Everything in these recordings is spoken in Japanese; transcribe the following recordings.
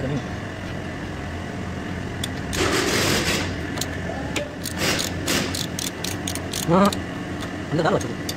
これ。うん。なんだろう、ちょっと。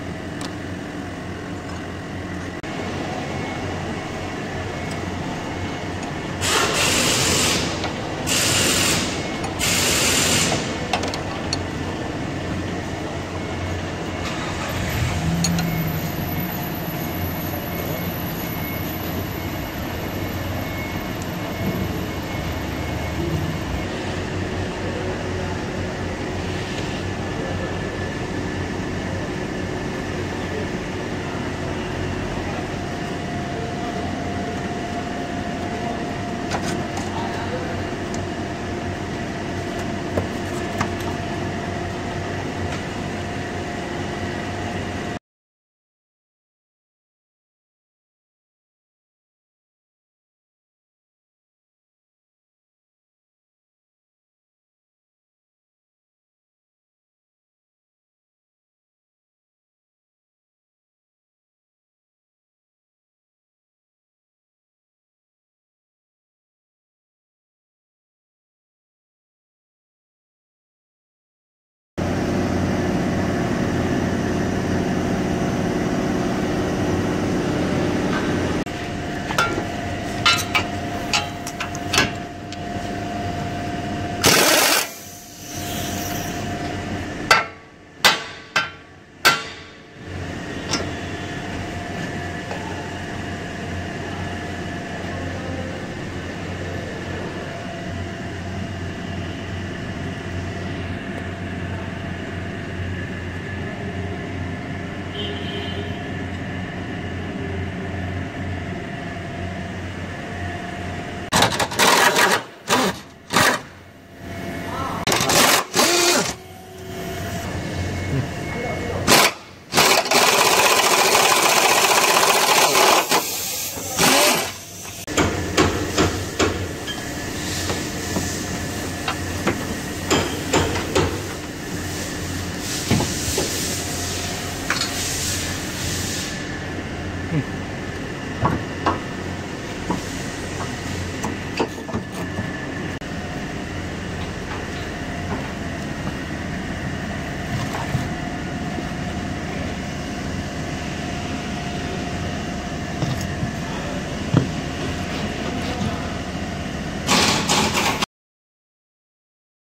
Hmm.